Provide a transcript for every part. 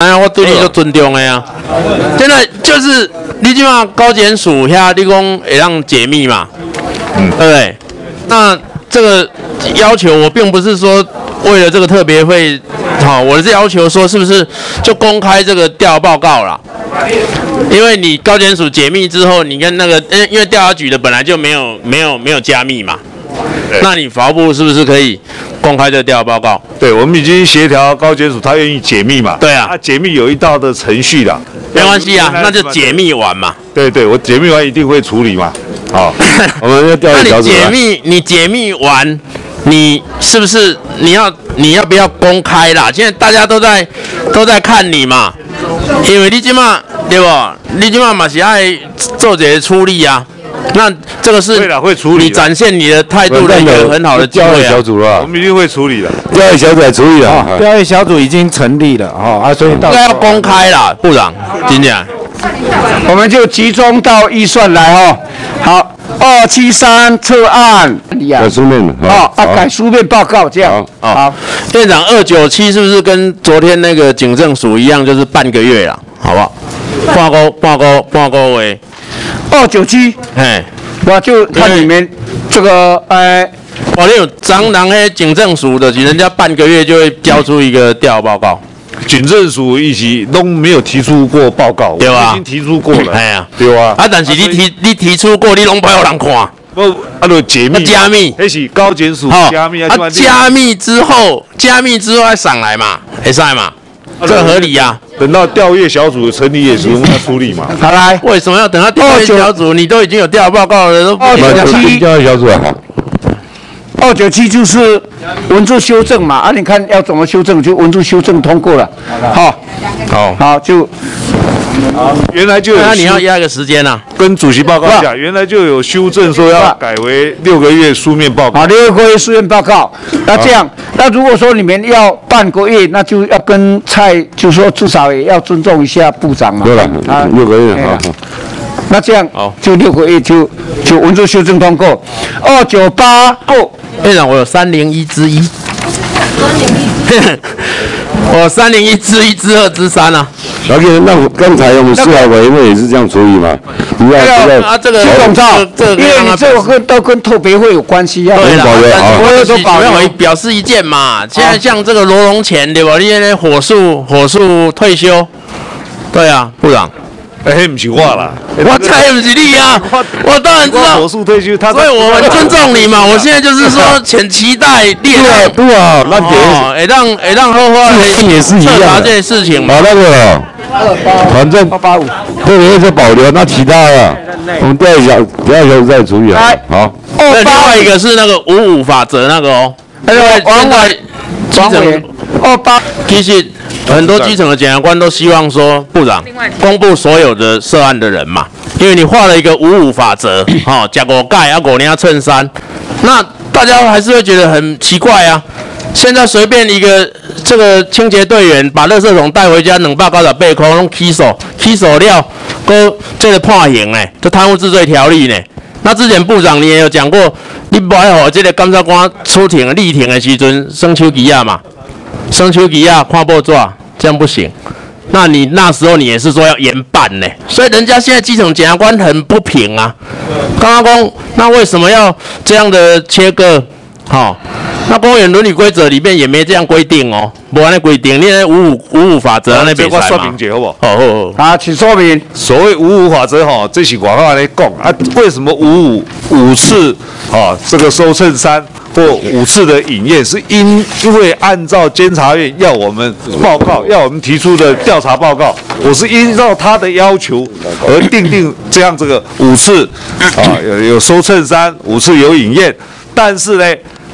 哎呀，我对你就尊重的呀。真的就是你起码高检署遐，你讲会让解密嘛，嗯，对不对？那这个要求我并不是说为了这个特别会，好，我是要求说是不是就公开这个调查报告啦？因为你高检署解密之后，你跟那个，因因为调查局的本来就没有没有没有加密嘛，那你法务部是不是可以公开这调查报告？对，我们已经协调高检署，他愿意解密嘛？对啊他解密有一道的程序的，没关系啊，那就解密完嘛。对对，我解密完一定会处理嘛。好，我们要调那你查小组啊。解密，你解密完，你是不是你要你要不要公开啦？现在大家都在都在看你嘛，因为你今嘛对不？你今嘛嘛是爱做这些处理啊。那这个是会了会处理你展现你的态度的一个很好的机会啊小。组了我，们一定会处理的。调查小组来处理了。啊，调查小组已经成立了哈啊，所以到应该要公开了，部长，今天我们就集中到预算来哦。好，二七三测案，改书面的。哦啊，改书面报告这样。好好，院长二九七是不是跟昨天那个警政署一样，就是半个月了，好不好？半个半个半个月，二九七，哎。我就看里面这个呃，哦，你有蟑螂诶警政署的，人家半个月就会交出一个调查报告。警政署一起都没有提出过报告，对吧？已经提出过了。哎呀，对啊。啊，但是你提你提出过，你拢不有人看，不，啊，就解密加密。那是高检署好，加密啊，啊，加密之后，加密之后再上来嘛，会使嘛，这合理呀。等到调阅小组成立也是我们要处理嘛。好来，为什么要等到调阅小组？你都已经有调查报告了，都不哦理九七调阅小组好。二九七就是文字修正嘛，啊，你看要怎么修正就文字修正通过了，好，好，好就原来就有那你要修压个时间啊。跟主席报告一下，原来就有修正说要改为六个月书面报告。好，六个月书面报告。那这样，那如果说你们要半个月，那就要跟蔡，就说至少也要尊重一下部长嘛。对了，啊六个月啊。那这样好就六个月就就文字修正通过。二九八过，院长，我有三零一之一，我三零一之一之二之三啊。！OK，那我刚才我们司法委员会也是这样处理嘛，不要不要。啊，这个徐总照，这个因为你这个跟都跟特别会有关系啊。对啦，保留但是好我有说保留表示意见嘛。现在像这个罗龙钱对吧？你现在火速火速退休，对啊，部长，哎，不是我啦，我猜不是你啊，我当然知道火，速退休，他所以我很尊重你嘛。我现在就是说，请期待列对啊对啊，那哦，别会让也让后花这也是一样这件事情嘛。那个，反正八八五，特别是保留，那其他的我们调一下调一下再处理。好，那另二八外一个是那个五五法则那个哦，因为现在基层王委二八其实很多基层的检察官都希望说，部长公布所有的涉案的人嘛，因为你画了一个五五法则，哈、哦，加果盖啊，果领衬衫，那大家还是会觉得很奇怪啊。现在随便一个这个清洁队员把垃圾桶带回家，两百九十八块，用起手起手料，搁这个判刑呢，这贪污治罪条例呢。那之前部长你也有讲过，你不爱好这个检察官出庭立庭的时阵，生手机啊嘛。生丘吉亚跨步做，这样不行。那你那时候你也是说要严办呢，所以人家现在基层检察官很不平啊。刚刚公，那为什么要这样的切割？好、那公务员伦理规则里面也没这样规定哦，不按那规定，你那五五五五法则那边说明解好不好？好好好，啊，请说明。所谓五五法则哈，这是广告来讲啊，为什么五五五次啊这个收衬衫或五次的饮宴，是因因为按照监察院要我们报告，要我们提出的调查报告，我是依照他的要求而定定这样这个五次啊有有收衬衫，五次有饮宴，但是呢。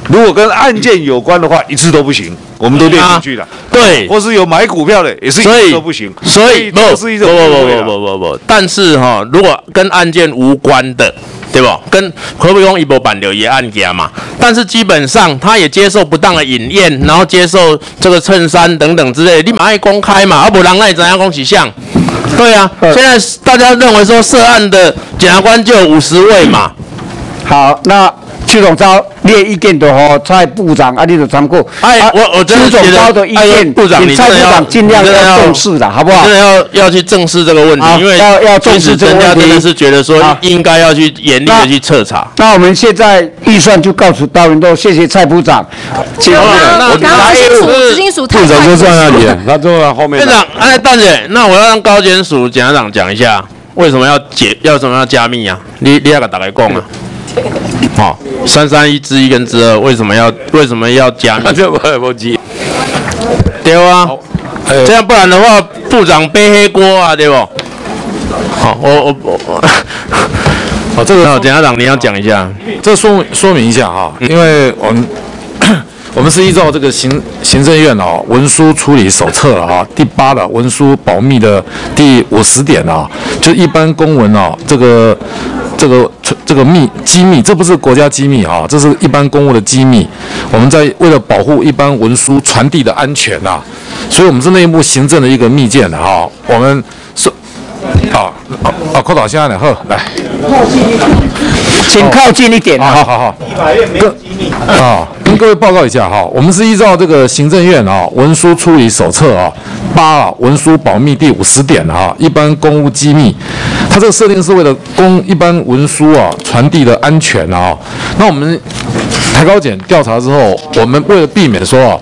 如果跟案件有关的话，一次都不行，我们都列进去了。对，或是有买股票的，也是一所以次都不行。所以不这是一种不不不不不不，但是哈、如果跟案件无关的，对不？跟何不用一波板流也案件嘛？但是基本上他也接受不当的饮宴，然后接受这个衬衫等等之类的，你马上公开嘛，而不然那怎样恭喜像？对啊，现在大家认为说涉案的检察官就有五十位嘛，好，那邱总招列意见的吼，蔡部长啊，你都参过。哎啊我我真的觉得招的意哎见，部长请蔡部你真的要长尽量要要重视的，好不好真？的要要去正视这个问题好，因为要要重视这个问题真的是觉得说好应该要去严厉的那去彻查。那我们现在预算就告诉到云都，谢谢蔡部长。请好了那刚刚执行署执行署太部长就在那里，他坐在后面院。长，哎，大姐，那我要让高检署检察长讲一下，为什么要解，要什么要加密啊？你你要给大家讲啊。好，三三一之一跟之二为什么要为什么要加密他？就不不急。对啊，这样不然的话，部长背黑锅啊，对不？好，我我我，好，这个那检察长你要讲一下，这说说明一下哈，因为我们 我们是依照这个行行政院哦文书处理手册啊第八的文书保密的第五十点啊，就一般公文哦这个这个这个密机密，这不是国家机密啊，这是一般公务的机密。我们在为了保护一般文书传递的安全呐、所以我们是内部行政的一个密件的哈，我们是。啊啊啊！科长，现在呢，呵，来，请靠近一点好好。好好，跟啊，各位报告一下哈，我们是依照这个行政院啊文书处理手册啊八啊文书保密第五十点啊，一般公务机密，它这个设定是为了公一般文书啊传递的安全啊。那我们台高检调查之后，我们为了避免说啊，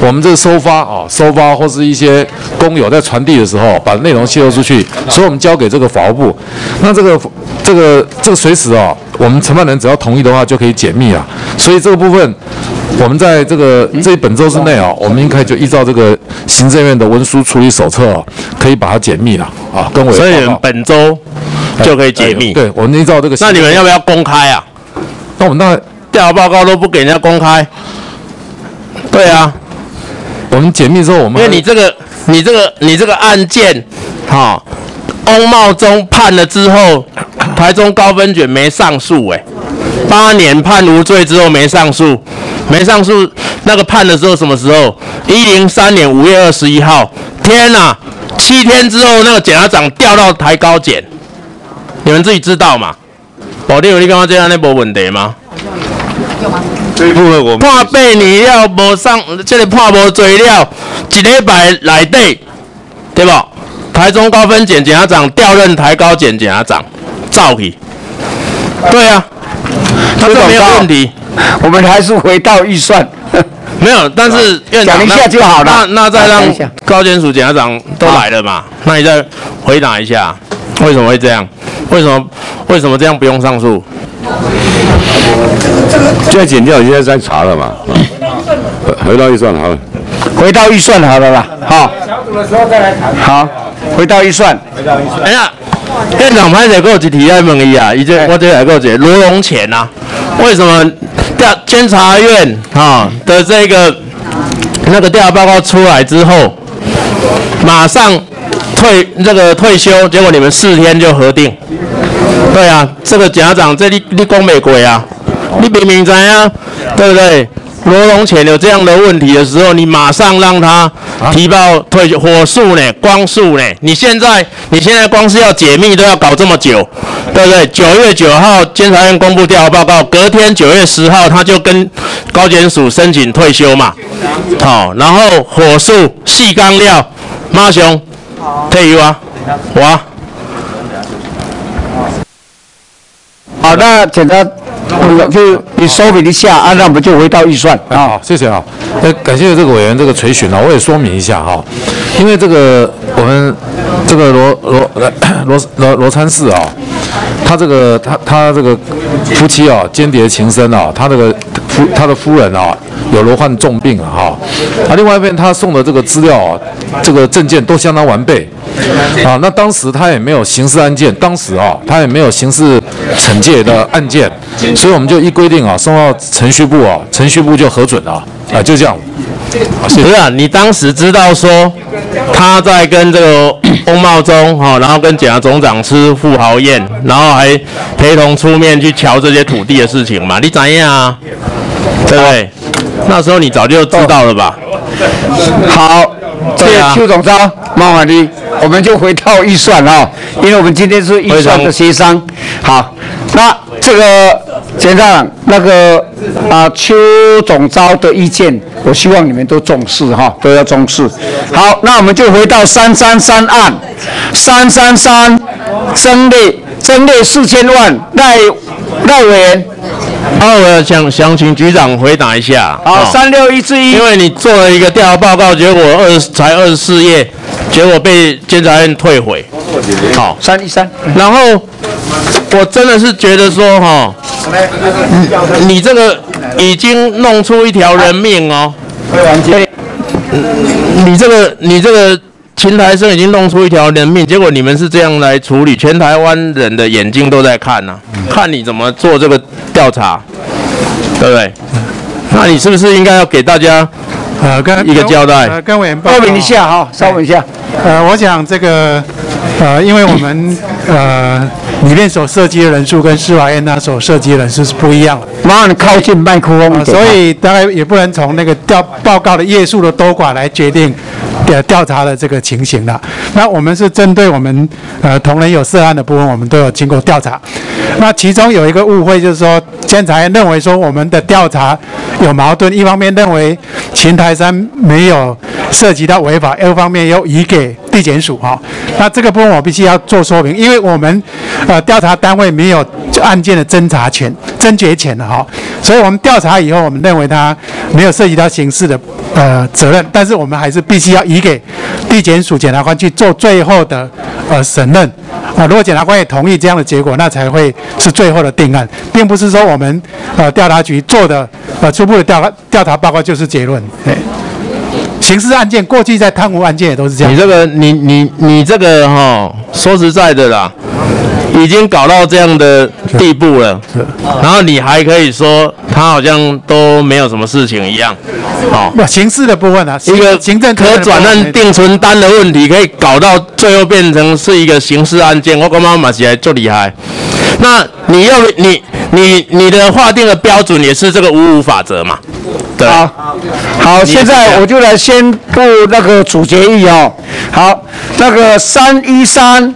我们这个收发啊收发或是一些工友在传递的时候把内容泄露出去，所以我们交给这个法务部。那这个这个这个随时啊，我们承办人只要同意的话就可以解密啊。所以这个部分，我们在这个这本周之内啊，我们应该就依照这个行政院的文书处理手册啊，可以把它解密了啊，跟我所以本周就可以解密。对，我们依照这个。那你们要不要公开啊？那我们那调查报告都不给人家公开。对啊，我们解密之后，我们因为你这个、你这个、你这个案件，哈、翁茂忠判了之后，台中高分卷没上诉，哎，八年判无罪之后没上诉，没上诉，那个判的时候什么时候？一零三年五月二十一号，天哪、七天之后那个检察长调到台高检，你们自己知道嘛？保定有你刚刚这样那波问题吗？这一部分我们判八年了，无上，这个怕无罪了，一礼拜内底，对不？台中高分检检察长调任台高检检察长，照去。对啊，他这没有问题，我们还是回到预算。没有。但是院长讲一下那就好了那那再让高检署检察长都来了嘛？那你再回答一下，为什么会这样？为什么为什么这样不用上诉？现在剪掉，现在在查了嘛？啊回回到预算好了。回到预算好了啦，好。小组的时候再来谈。好，回到预算。哎呀，院长拍者给我一题要问伊啊，伊这我这来给我一个罗龙钱啊，为什么调监察院啊的这个那个调查报告出来之后，马上退这个退休，结果你们四天就核定？对啊，这个家长这你你讲没鬼啊？你明明知啊，对不对？罗龙前有这样的问题的时候，你马上让他提报退休，火速呢，光速呢？你现在你现在光是要解密都要搞这么久，对不对？九月九号监察院公布调查报告，隔天九月十号他就跟高检署申请退休嘛，好、然后火速细钢料，马熊退休啊，我啊。好，那简单，就你说明一下啊，那我们就回到预算啊，谢谢啊。那，感谢这个委员这个垂询啊，我也说明一下哈，因为这个我们这个罗罗呃 罗罗罗参事啊，他这个他他这个夫妻啊间谍情深啊，他这个夫他的夫人啊有罹患重病啊哈，啊，另外一边他送的这个资料啊，这个证件都相当完备。啊，那当时他也没有刑事案件，当时啊他也没有刑事惩戒的案件，所以我们就一规定啊送到程序部啊，程序部就核准了啊，就这样。不是啊，你当时知道说他在跟这个翁茂忠哈，然后跟检察总长吃富豪宴，然后还陪同出面去瞧这些土地的事情嘛？你怎样啊？对不对？那时候你早就知道了吧？好，谢谢邱总招，麻烦你，我们就回到预算哦，因为我们今天是预算的协商。好，那这个检察长那个啊邱总招的意见，我希望你们都重视哈，都要重视。好，那我们就回到三三三案，三三三增列增列四千万，赖赖委员。好，我想想请局长回答一下。好，哦三六一至一因。为你做了一个调查报告，结果二十才二十四页，结果被监察院退回。好，三一三，然后我真的是觉得说，哈，你你这个已经弄出一条人命哦，你这个你这个秦台生已经弄出一条人命，结果你们是这样来处理，全台湾人的眼睛都在看呢、看你怎么做这个调查，对不对？那你是不是应该要给大家呃，跟一个交代呃，跟委员报告一下哈，稍等一下。呃，我想这个，呃，因为我们呃里面所涉及的人数跟司法院那所涉及的人数是不一样的，麻烦你靠近麦克风。所以大概也不能从那个调报告的页数的多寡来决定调调查的这个情形了。那我们是针对我们呃同仁有涉案的部分，我们都有经过调查。那其中有一个误会，就是说监察院认为说我们的调查有矛盾，一方面认为秦台山没有涉及到违法，二方面又移给地检署哈。那这个部分我必须要做说明，因为我们呃调查单位没有案件的侦查权、侦决权的哈，所以我们调查以后，我们认为他没有涉及到刑事的呃责任，但是我们还是必须要移给地检署检察官去做最后的呃审认啊。如果检察官也同意这样的结果，那才会是最后的定案，并不是说我们呃调查局做的呃初步的调查调查报告就是结论。刑事案件过去在贪污案件也都是这样你。这个，你你你这个哈、说实在的啦，已经搞到这样的地步了，然后你还可以说他好像都没有什么事情一样，哦，不，刑事的部分啊，一个行政可转让定存单的问题，可以搞到最后变成是一个刑事案件，我感觉马起来就厉害。那你要你你你的划定的标准也是这个五五法则嘛？对，好，好，现在我就来宣布那个主决议哦。好，那个三一三